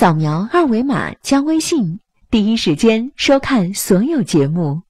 扫描二维码加微信第一时间收看所有节目。